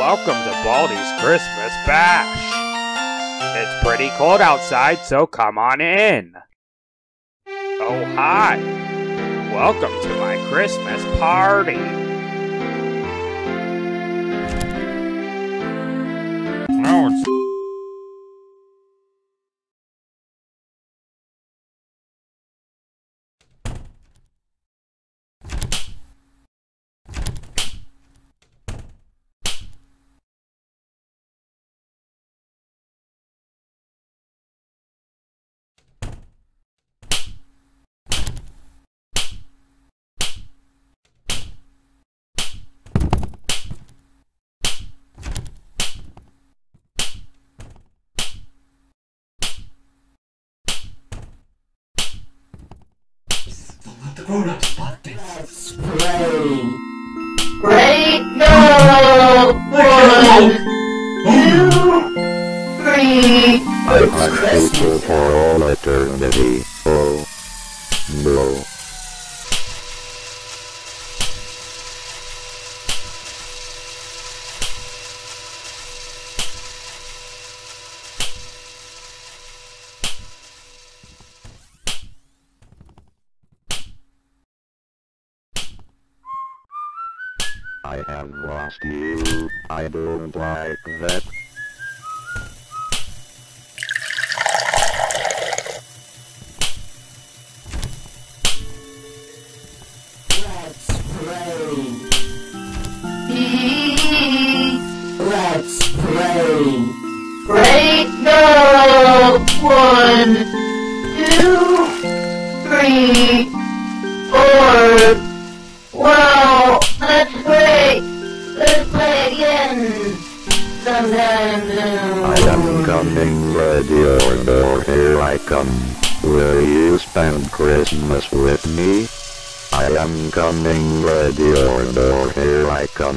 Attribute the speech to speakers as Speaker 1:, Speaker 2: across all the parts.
Speaker 1: welcome to Baldi's Christmas Bash. It's pretty cold outside, so come on in. Oh, hi. Welcome to my Christmas party.
Speaker 2: No, it's
Speaker 3: Let the grown-ups spot this.
Speaker 4: Play. Break no one, two, three.
Speaker 5: I hunt people for all eternity. Oh, no. I have lost you. I don't like that. I am coming, ready or no, here I come. Will you spend Christmas with me? I am coming, ready or no, here I come.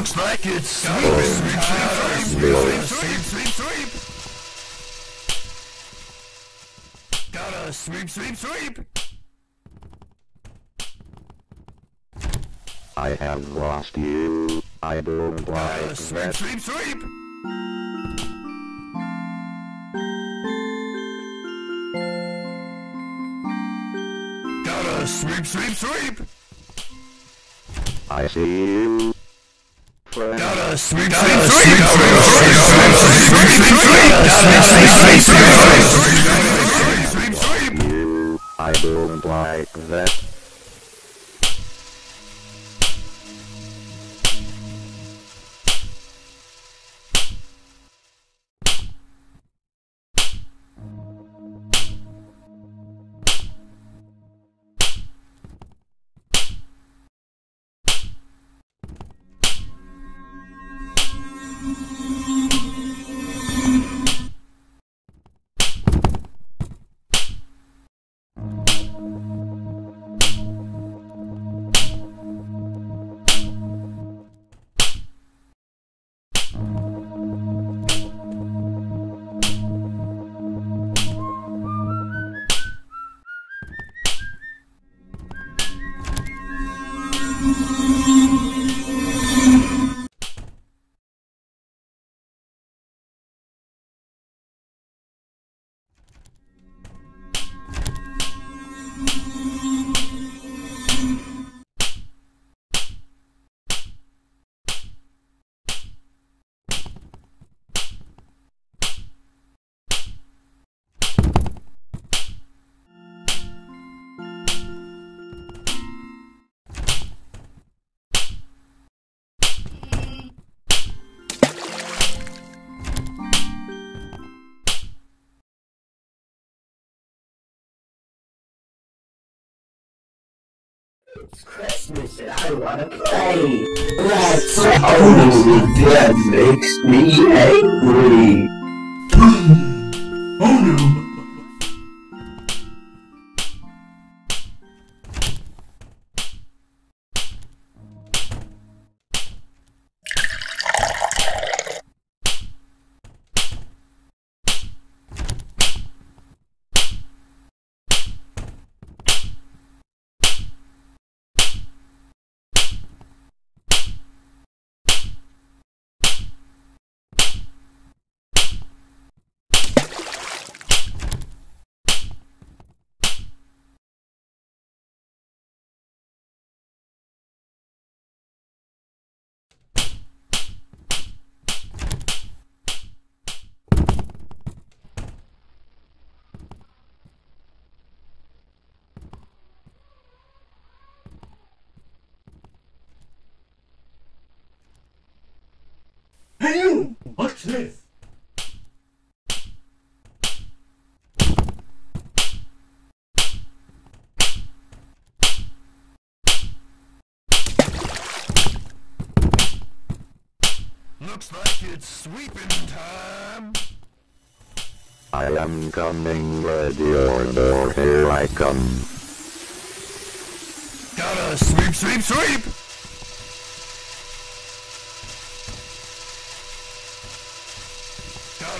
Speaker 2: Looks like it's oh, sweep,
Speaker 5: No.
Speaker 2: sweep, sweep, sweep. Gotta sweep, sweep, sweep.
Speaker 5: I have lost you. I don't
Speaker 2: Gotta
Speaker 5: like
Speaker 2: sweep,
Speaker 5: that.
Speaker 2: sweep, sweep. Gotta sweep, sweep, sweep.
Speaker 5: I see you. I don't like that.
Speaker 4: It's Christmas and I wanna play. Let's Oh, that makes me angry.
Speaker 3: You! This?
Speaker 2: Looks like it's sweeping time.
Speaker 5: I am coming, ready or door, here I come.
Speaker 2: Gotta sweep, sweep, sweep! Gotta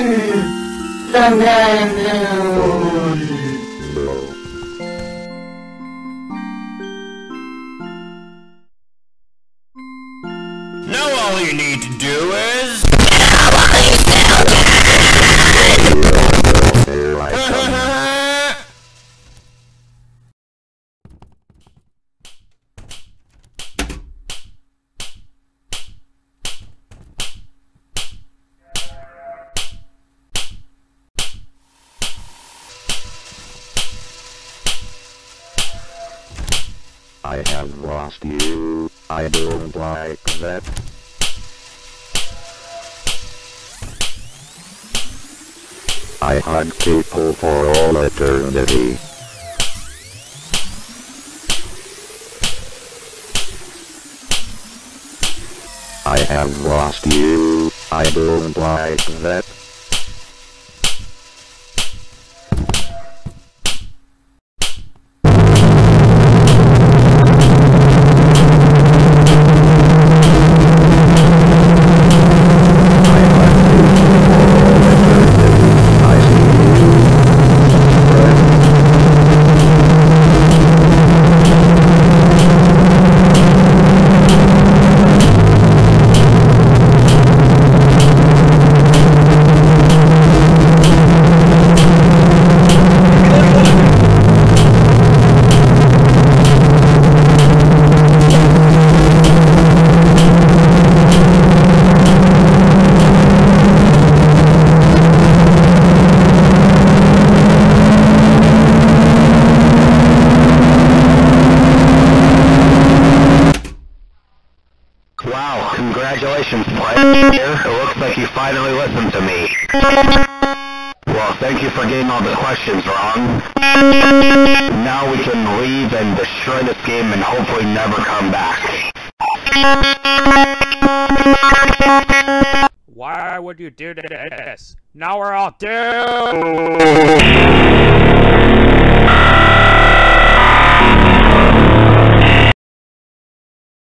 Speaker 4: Play again.
Speaker 5: I have lost you. I don't like that. I hug people for all eternity. I have lost you. I don't like that.
Speaker 6: Congratulations, player. It looks like you finally listened to me. Well, thank you for getting all the questions wrong. Now we can leave and destroy this game and hopefully never come back.
Speaker 1: Why would you do this? Now we're all doomed!